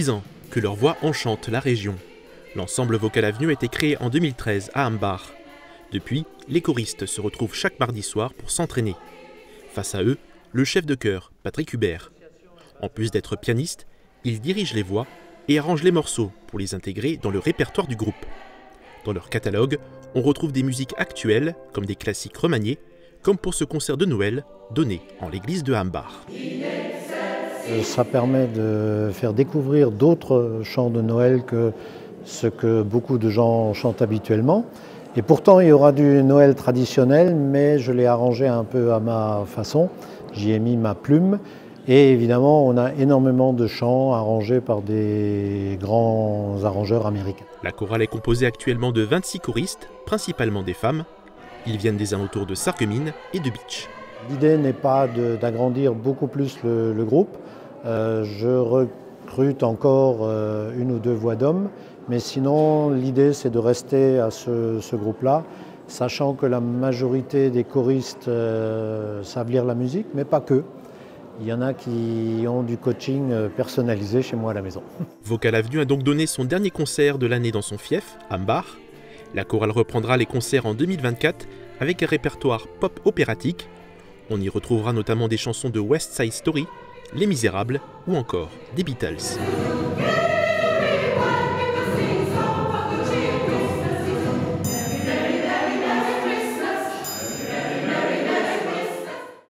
10 ans que leur voix enchante la région. L'ensemble Vocal Avenue a été créé en 2013 à Ambar. Depuis, les choristes se retrouvent chaque mardi soir pour s'entraîner. Face à eux, le chef de chœur, Patrick Hubert. En plus d'être pianiste, il dirige les voix et arrange les morceaux pour les intégrer dans le répertoire du groupe. Dans leur catalogue, on retrouve des musiques actuelles comme des classiques remaniés, comme pour ce concert de Noël donné en l'église de Hambar. Ça permet de faire découvrir d'autres chants de Noël que ce que beaucoup de gens chantent habituellement. Et pourtant, il y aura du Noël traditionnel, mais je l'ai arrangé un peu à ma façon. J'y ai mis ma plume. Et évidemment, on a énormément de chants arrangés par des grands arrangeurs américains. La chorale est composée actuellement de 26 choristes, principalement des femmes. Ils viennent des alentours de Sarreguemines et de Beach. L'idée n'est pas d'agrandir beaucoup plus le, groupe. Euh, je recrute encore euh, une ou deux voix d'hommes, mais sinon l'idée c'est de rester à ce, groupe-là, sachant que la majorité des choristes euh, savent lire la musique, mais pas que. Il y en a qui ont du coaching personnalisé chez moi à la maison. Vocal Avenue a donc donné son dernier concert de l'année dans son fief, Ambar. La chorale reprendra les concerts en 2024 avec un répertoire pop opératique. On y retrouvera notamment des chansons de West Side Story, Les Misérables ou encore des Beatles.